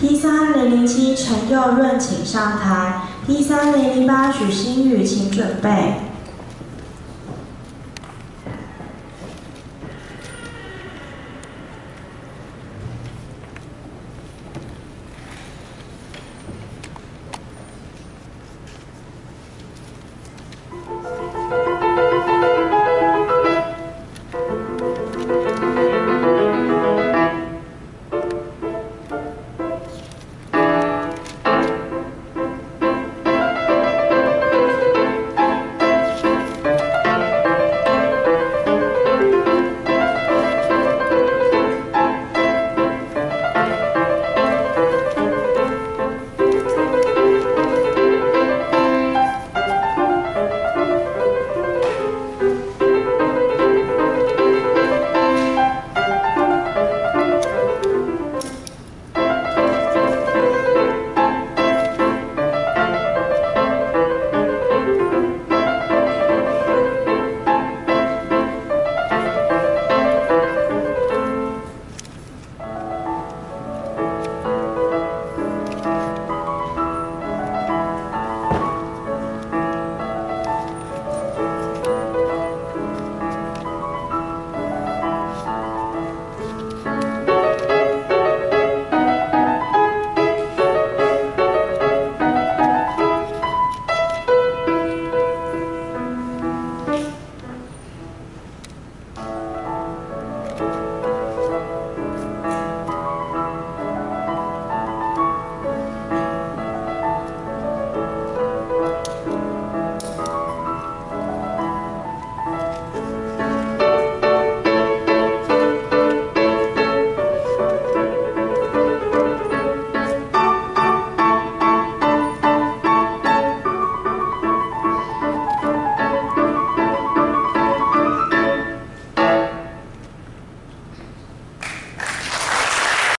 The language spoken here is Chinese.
P 三零零七陈佑润请上台，P 三零零八许新宇请准备。